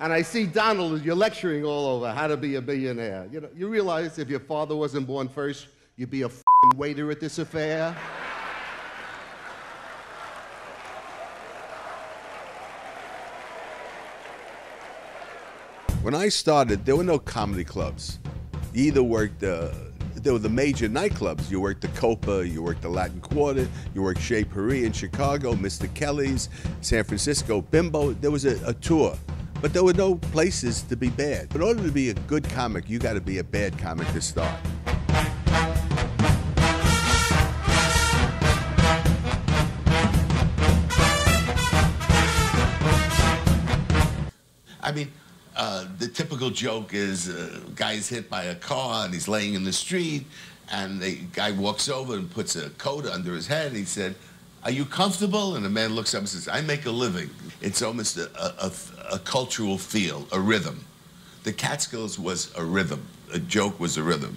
and I see Donald you're lecturing all over how to be a billionaire. You know, you realize if your father wasn't born first, you'd be a waiter at this affair. When I started, there were no comedy clubs. You either worked, uh, there were the major nightclubs. You worked the Copa, you worked the Latin Quarter, you worked Chez Paree in Chicago, Mr. Kelly's, San Francisco, Bimbo. There was a, a tour. But there were no places to be bad. In order to be a good comic, you got to be a bad comic to start. I mean, uh, the typical joke is uh, guy's hit by a car and he's laying in the street, and the guy walks over and puts a coat under his head. And he said, "Are you comfortable?" And the man looks up and says, "I make a living." It's almost a, a, a cultural feel, a rhythm. The Catskills was a rhythm. A joke was a rhythm.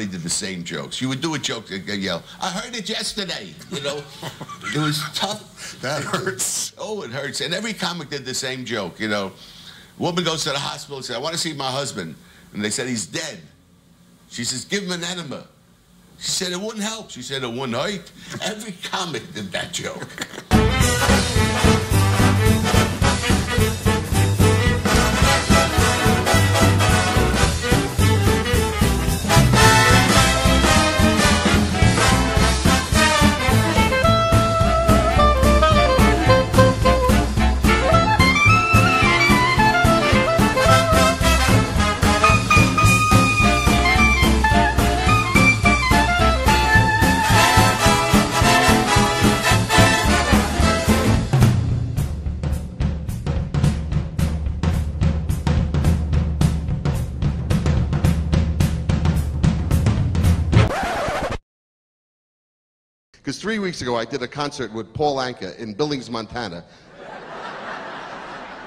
Everybody did the same jokes. You would do a joke, they'd yell, I heard it yesterday. You know, it was tough. That hurts. Oh, it hurts. And every comic did the same joke, you know. Woman goes to the hospital and says, I want to see my husband. And they said, he's dead. She says, give him an enema. She said, it wouldn't help. She said, it wouldn't hurt. Every comic did that joke. Because three weeks ago, I did a concert with Paul Anka in Billings, Montana.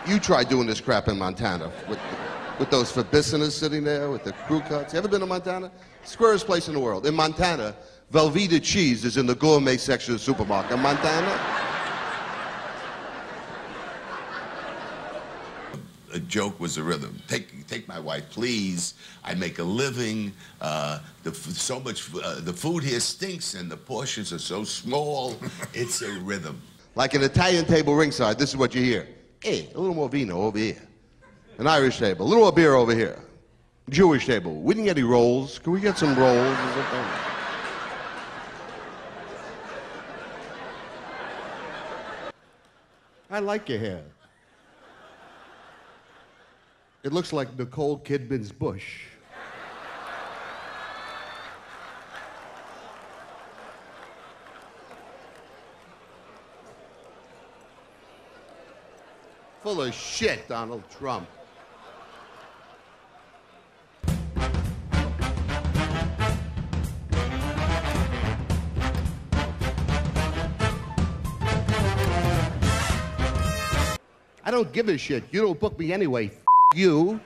You try doing this crap in Montana with, with those Fabicinus sitting there, with the crew cuts. You ever been to Montana? Squarest place in the world. In Montana, Velveeta cheese is in the gourmet section of the supermarket. In Montana, a joke was a rhythm. Take, take my wife, please. I make a living. Uh, the, f- so much, uh, the food here stinks and the portions are so small. it's a rhythm. like an Italian table ringside, this is what you hear. Hey, a little more vino over here. An Irish table, a little more beer over here. Jewish table, we didn't get any rolls. Can we get some rolls or something? I like your hair. It looks like Nicole Kidman's bush. Full of shit, Donald Trump. I don't give a shit. You don't book me anyway. You.